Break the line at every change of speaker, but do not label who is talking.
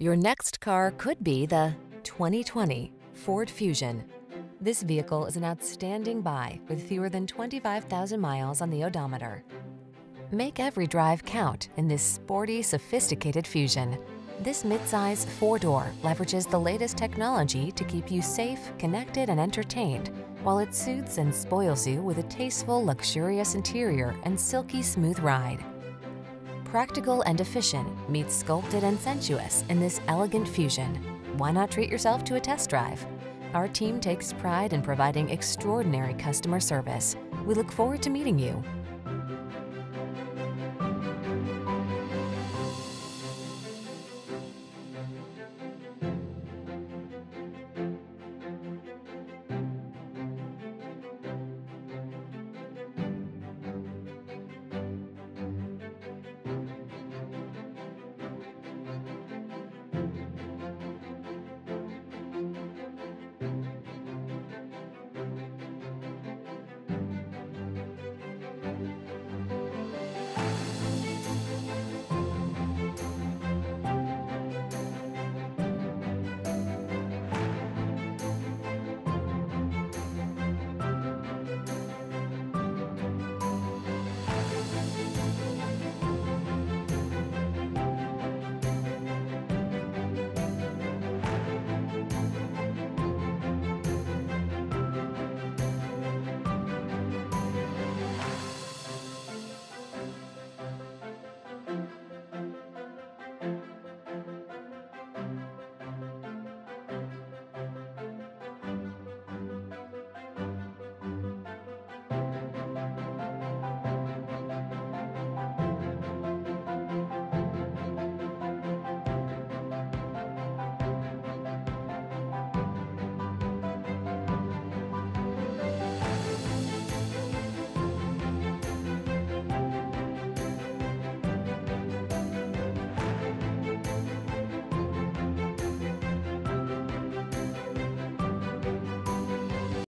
Your next car could be the 2020 Ford Fusion. This vehicle is an outstanding buy with fewer than 25,000 miles on the odometer. Make every drive count in this sporty, sophisticated Fusion. This midsize four-door leverages the latest technology to keep you safe, connected, and entertained, while it soothes and spoils you with a tasteful, luxurious interior and silky smooth ride. Practical and efficient meets sculpted and sensuous in this elegant fusion. Why not treat yourself to a test drive? Our team takes pride in providing extraordinary customer service. We look forward to meeting you.